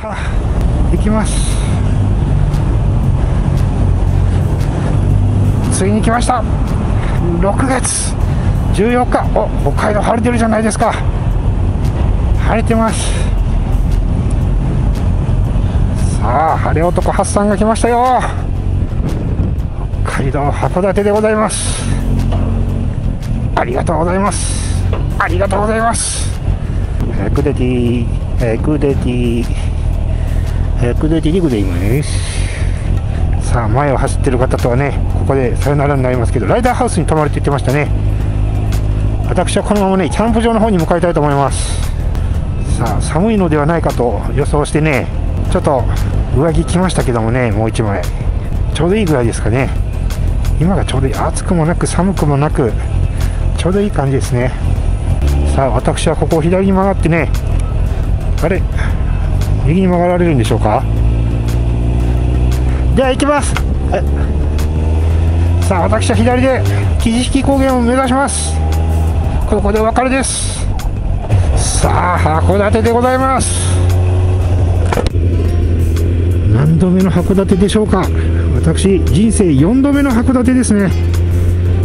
さあ行きます。ついに来ました。6月14日。お北海道晴れてるじゃないですか。晴れてます。さあ晴れ男発散が来ましたよ。北海道函館でございます。ありがとうございます。ありがとうございます。エクデティエクデティ。クデティリグでいますさあ前を走ってる方とはねここでさよならになりますけどライダーハウスに泊まるって言ってましたね。私はこのままねキャンプ場の方に向かいたいと思います。さあ寒いのではないかと予想してねちょっと上着着ましたけどもねもう1枚。ちょうどいいぐらいですかね。今がちょうどいい。暑くもなく寒くもなくちょうどいい感じですね。さあ私はここを左に曲がってねあれ？右に曲がられるんでしょうか？では行きます。さあ私は左で木地引高原を目指します。ここでお別れです。さあ函館でございます。何度目の函館でしょうか？私人生4度目の函館ですね。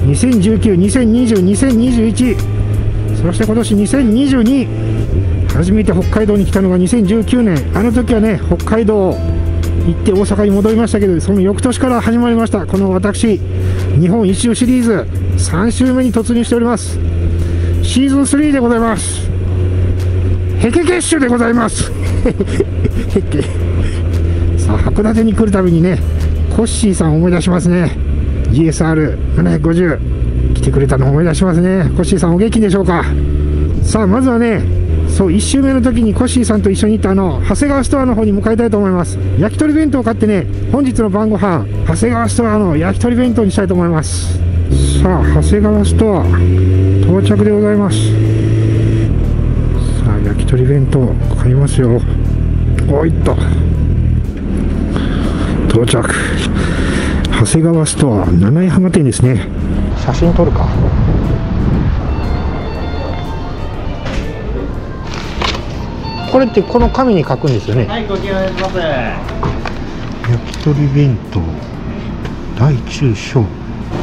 2019、2020、2021そして今年2022初めて北海道に来たのが2019年。あの時はね北海道行って大阪に戻りましたけどその翌年から始まりました。この私日本一周シリーズ3週目に突入しております。シーズン3でございます。ヘケケッシュでございます。ヘケ。さあ函館に来るたびにねコッシーさん思い出しますね。GSR750 来てくれたの思い出しますね。コッシーさんお元気でしょうか？さあまずはねそう1周目の時にコッシーさんと一緒に行ったあの長谷川ストアの方に向かいたいと思います。焼き鳥弁当を買ってね本日の晩ご飯長谷川ストアの焼き鳥弁当にしたいと思います。さあ長谷川ストア到着でございます。さあ焼き鳥弁当買いますよ。おいっと。到着。長谷川ストア七重浜店ですね。写真撮るか。これってこの紙に書くんですよね？はい、ご記入します。焼き鳥弁当大中小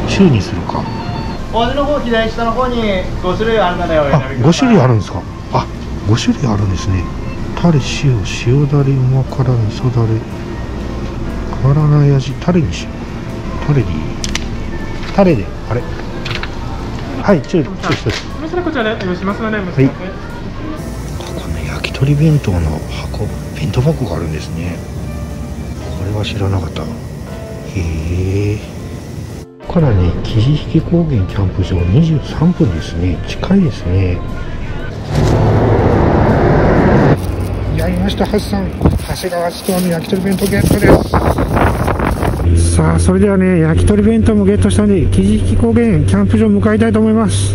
中にするか。お味の方、左下の方に5種類あるのでおあ選びください。5種類あるんですか？あ5種類あるんですね。タレ塩塩だれうま辛味噌だれ。変わらない味。タレにしよう。タレでいい。タレであれ。はい中中一つそしたらこちらで用意しますので、お待ちください。鳥弁当の箱弁当箱があるんですね。これは知らなかった。へえ。ここからね木地引高原キャンプ場23分ですね。近いですね。やりましたハッサン。長谷川ストアの焼き鳥弁当ゲットです。さあそれではね焼き鳥弁当もゲットしたんで木地引高原キャンプ場向かいたいと思います。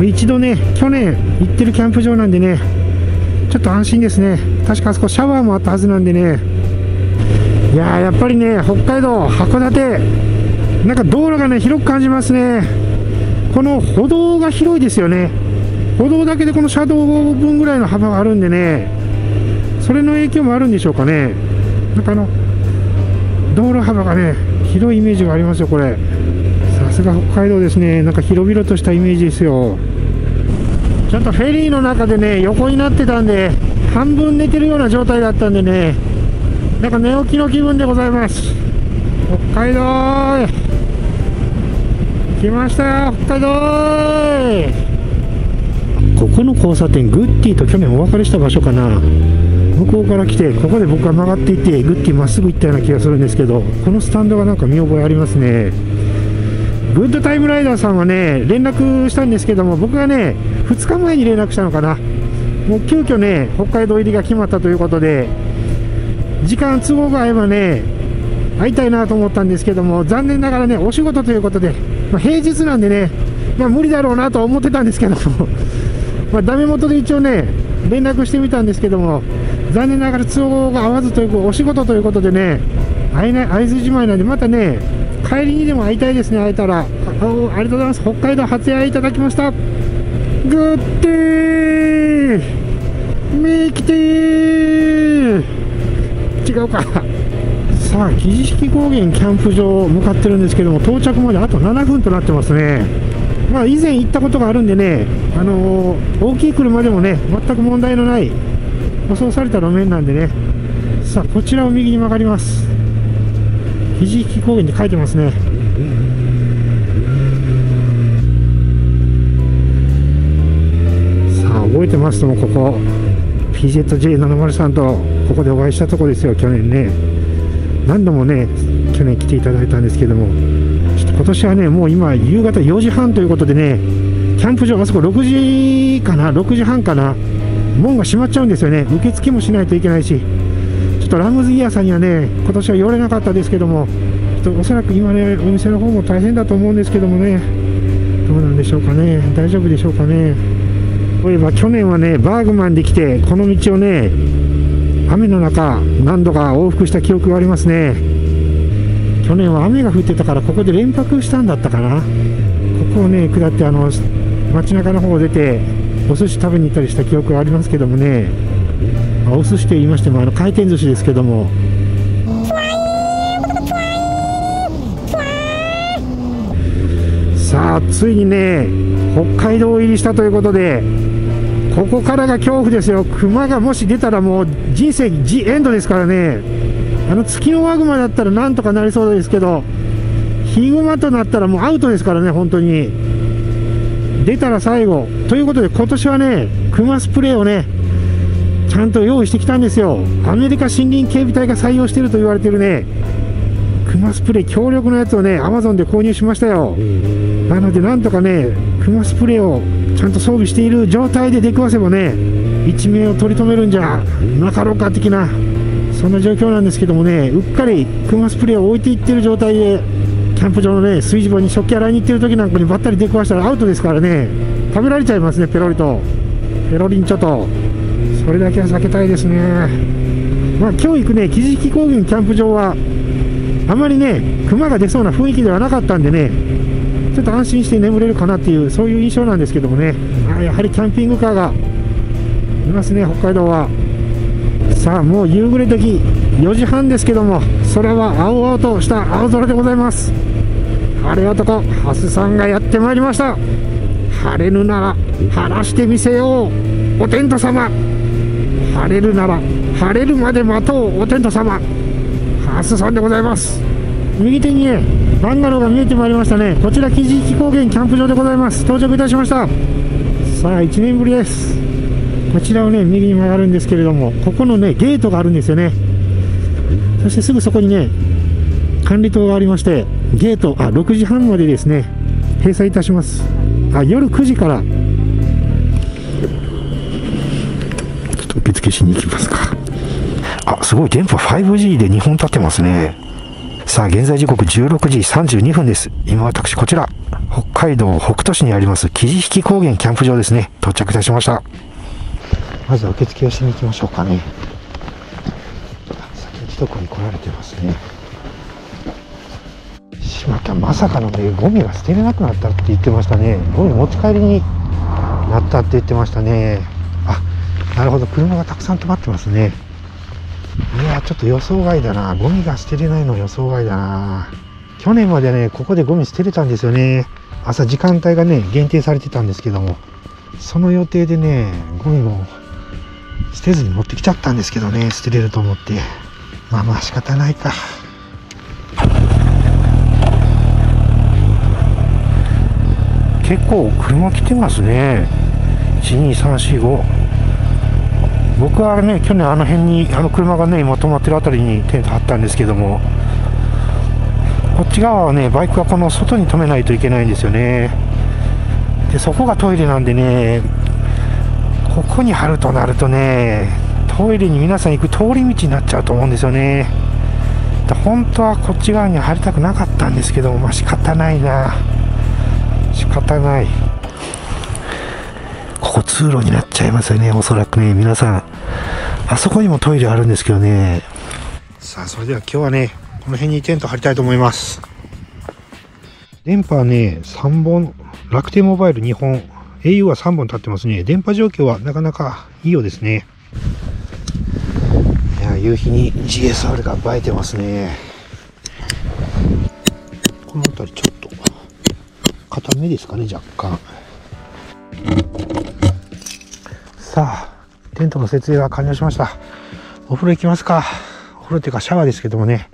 一度ね去年行ってるキャンプ場なんでねちょっと安心ですね。確かあそこシャワーもあったはずなんでね。いややっぱりね北海道函館なんか道路がね広く感じますね。この歩道が広いですよね。歩道だけでこの車道分ぐらいの幅があるんでね。それの影響もあるんでしょうかね。なんかあの道路幅がね広いイメージがありますよこれ。さすが北海道ですね。なんか広々としたイメージですよ。ちょっとフェリーの中でね横になってたんで半分寝てるような状態だったんでねなんか寝起きの気分でございます。北海道来ましたよ北海道ここの交差点グッディと去年お別れした場所かな。向こうから来てここで僕が曲がっていってグッディまっすぐ行ったような気がするんですけどこのスタンドがなんか見覚えありますね。グッドタイムライダーさんはね連絡したんですけども僕がね2日前に連絡したのかな。もう急遽ね北海道入りが決まったということで時間都合が合えばね会いたいなと思ったんですけども残念ながらねお仕事ということで、まあ、平日なんでね、まあ、無理だろうなと思ってたんですけども まあダメ元で一応ね連絡してみたんですけども残念ながら都合が合わずというお仕事ということでね会えない会津じまいなんでまたね帰りにでも会いたいですね会えたら。あありがとうございます。北海道初会いただきました。グッデー!ミキティ違うか。さあ木地式高原キャンプ場向かってるんですけども到着まであと7分となってますね。まあ以前行ったことがあるんでねあのー、大きい車でもね全く問題のない舗装された路面なんでね。さあこちらを右に曲がります。木地式高原って書いてますね。さあ覚えてますともここ PZJ703 とここでお会いしたとこですよ去年ね。何度もね去年来ていただいたんですけども。ちょっと今年はねもう今夕方4時半ということでねキャンプ場あそこ6時かな？6時半かな？門が閉まっちゃうんですよね。受付もしないといけないし。っとラムズギアさんにはね今年は寄れなかったですけどもちょっとおそらく今ねお店の方も大変だと思うんですけどもねどうなんでしょうかね大丈夫でしょうかね。そういえば去年はねバーグマンで来てこの道をね雨の中何度か往復した記憶がありますね。去年は雨が降ってたからここで連泊したんだったかな。ここをね下ってあの街中の方を出てお寿司食べに行ったりした記憶がありますけどもね。お寿司と言いましてもあの回転寿司ですけども。さあついにね北海道入りしたということでここからが恐怖ですよ。熊がもし出たらもう人生ジエンドですからね。あの月のワグマだったらなんとかなりそうですけどヒグマとなったらもうアウトですからね本当に。出たら最後。ということで今年はねクマスプレーをねちゃんと用意してきたんですよ。アメリカ森林警備隊が採用していると言われてるね。クマスプレー強力なやつをねアマゾンで購入しましたよ。なのでなんとかねクマスプレーをちゃんと装備している状態で出くわせばね一命を取り留めるんじゃなかろうか的なそんな状況なんですけどもねうっかりクマスプレーを置いていってる状態でキャンプ場のね炊事場に食器洗いに行ってる時なんかにばったり出くわしたらアウトですからね。食べられちゃいますねペロリと。ペロリンチョと。それだけは避けたいですね。まあ今日行くね木敷高原キャンプ場はあまりね熊が出そうな雰囲気ではなかったんでねちょっと安心して眠れるかなっていうそういう印象なんですけどもね。あやはりキャンピングカーがいますね北海道は。さあもう夕暮れ時4時半ですけども空は青々とした青空でございます。晴れ男ハスさんがやってまいりました。晴れぬなら晴らしてみせようお天道様。晴れるなら晴れるまで待とうお天道様。ハスさんでございます。右手にねバンガローが見えてまいりましたね。こちら木地高原キャンプ場でございます。到着いたしました。さあ1年ぶりです。こちらをね右に曲がるんですけれどもここのねゲートがあるんですよね。そしてすぐそこにね管理棟がありましてゲートあ6時半までですね閉鎖いたします。あ夜9時から受付しに行きますか。あすごい電波 5G で2本立ってますね。さあ現在時刻16時32分です。今私こちら北海道北斗市にあります木地引高原キャンプ場ですね。到着いたしました。まず受付をしに行きましょうかね。先一こに来られてますね。しまった。まさかのねゴミが捨てれなくなったって言ってましたね。ゴミ持ち帰りになったって言ってましたね。あなるほど。車がたくさん止まってますね。いやちょっと予想外だな。ゴミが捨てれないの予想外だな。去年までねここでゴミ捨てれたんですよね。朝時間帯がね限定されてたんですけども。その予定でねゴミも捨てずに持ってきちゃったんですけどね捨てれると思って。まあまあ仕方ないか。結構車来てますね。12345僕はね去年あの辺にあの車がね今止まってる辺りにテント張ったんですけどもこっち側はねバイクはこの外に止めないといけないんですよね。でそこがトイレなんでねここに貼るとなるとねトイレに皆さん行く通り道になっちゃうと思うんですよね。本当はこっち側に貼りたくなかったんですけどまあ仕方ないな。仕方ない。ここ通路になっちゃいますよねおそらくね。皆さんあそこにもトイレあるんですけどね。さあそれでは今日はねこの辺にテント張りたいと思います。電波はね3本楽天モバイル2本 au は3本立ってますね。電波状況はなかなかいいようですね。いや夕日に GSR が映えてますね。この辺りちょっと固めですかね若干。さあテントの設営は完了しました。お風呂行きますか？お風呂っていうかシャワーですけどもね。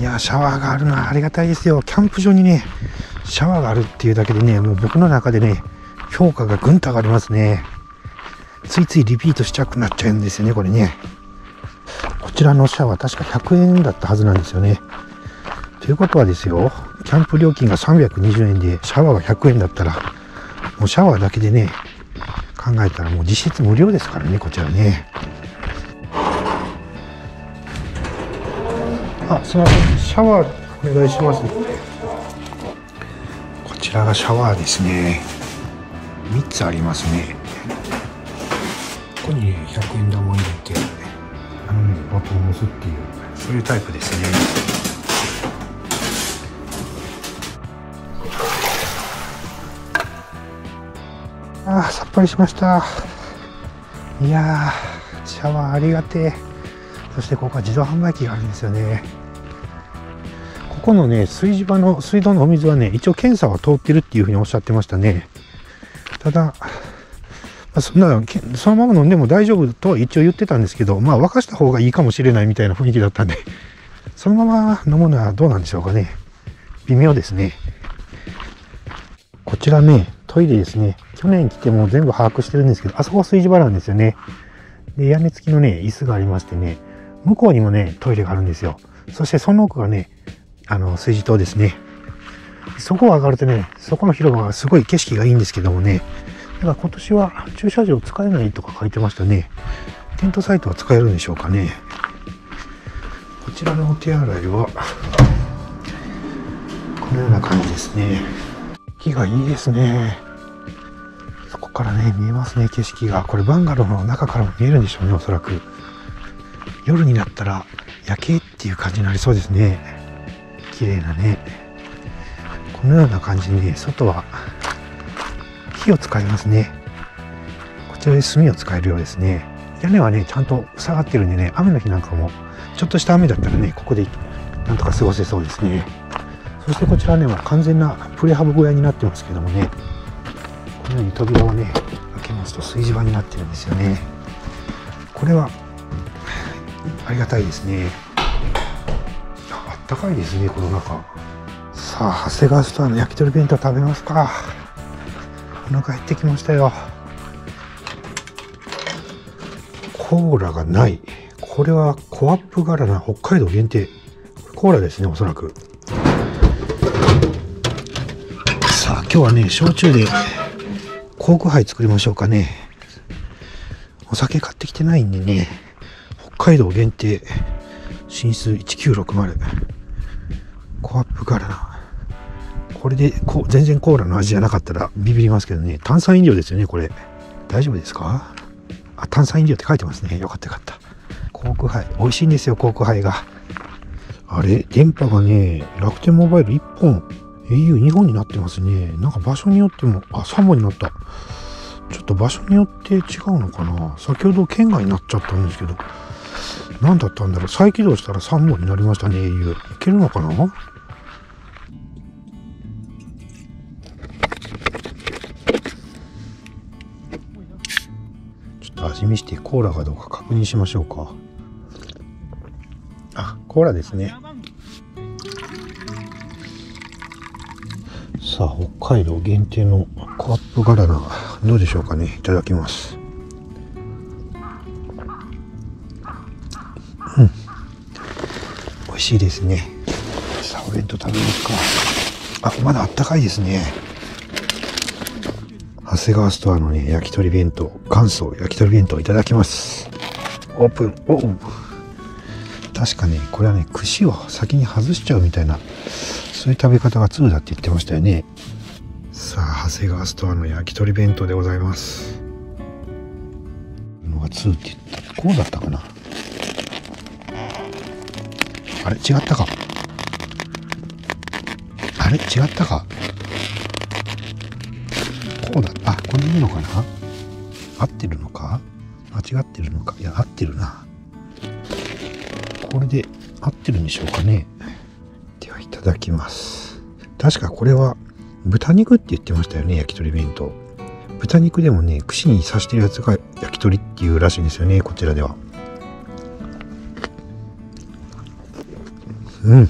いやシャワーがあるのはありがたいですよ。キャンプ場にねシャワーがあるっていうだけでねもう僕の中でね評価がぐんと上がりますね。ついついリピートしちゃくなっちゃうんですよねこれね。こちらのシャワー確か100円だったはずなんですよね。ということはですよキャンプ料金が320円でシャワーが100円だったらもうシャワーだけでね考えたらもう実質無料ですからねこちらね。あすいません。シャワーお願いします。こちらがシャワーですね。3つありますね。ここに100円玉を入れて。あのねボタンを押すっていうそういうタイプですねーさっぱりしました。いやーシャワーありがてえ。そしてここは自動販売機があるんですよね。ここのね炊事場の水道のお水はね一応検査は通ってるっていうふうにおっしゃってましたね。ただ、そんなそのまま飲んでも大丈夫とは一応言ってたんですけどまあ沸かした方がいいかもしれないみたいな雰囲気だったんで そのまま飲むのはどうなんでしょうかね。微妙ですね。こちらねトイレですね。去年来ても全部把握してるんですけどあそこは炊事場なんですよね。で屋根付きのね椅子がありましてね向こうにもねトイレがあるんですよ。そしてその奥がねあの炊事塔ですね。そこを上がるとねそこの広場がすごい景色がいいんですけどもね。だから今年は駐車場使えないとか書いてましたね。テントサイトは使えるんでしょうかね。こちらのお手洗いはこのような感じですね。木がいいですね。からね見えますね景色が。これバンガローの中からも見えるんでしょうねおそらく。夜になったら夜景っていう感じになりそうですね。綺麗なね。このような感じにね外は火を使いますね。こちらで炭を使えるようですね。屋根はねちゃんと塞がってるんでね雨の日なんかもちょっとした雨だったらねここでなんとか過ごせそうですね。そしてこちらねもう完全なプレハブ小屋になってますけどもね。このように扉をね開けますと炊事場になってるんですよね。これはありがたいですね。あったかいですねこの中。さあ長谷川ストアの焼き鳥弁当食べますか。お腹減ってきましたよ。コーラがない。これはコアップ柄な北海道限定。コーラですねおそらく。さあ今日はね焼酎でコーク杯作りましょうかね。お酒買ってきてないんでね北海道限定進出1960コアップ柄なこれでこ全然コーラの味じゃなかったらビビりますけどね。炭酸飲料ですよねこれ。大丈夫ですか？あ炭酸飲料って書いてますね。よかったよかった。コーク杯。美味しいんですよコーク杯が。あれ電波がね楽天モバイル1本 au2 本になってますね。なんか場所によってもあ3本になった。ちょっと場所によって違うのかな。先ほど県外になっちゃったんですけど何だったんだろう。再起動したら3本になりましたね au いけるのかな？ちょっと味見してコーラかどうか確認しましょうか。あコーラですね。さあ北海道限定のコアップガラナどうでしょうかね。いただきます。うん。美味しいですね。さあお弁当食べますか。あまだあったかいですね。長谷川ストアのね焼き鳥弁当元祖焼き鳥弁当いただきます。オープン。おう。確かねこれはね串を先に外しちゃうみたいなそういう食べ方が2だって言ってましたよね。さあ長谷川ストアの焼き鳥弁当でございます。のが2って言った。こうだったかな。あれ？違ったか。あれ？違ったか。こうだあこれでいいのかな。合ってるのか？間違ってるのか？いや合ってるな。これで合ってるんでしょうかね。いただきます。確かこれは豚肉って言ってましたよね、焼き鳥弁当。豚肉でもね、串に刺してるやつが焼き鳥っていうらしいんですよね、こちらでは。うん。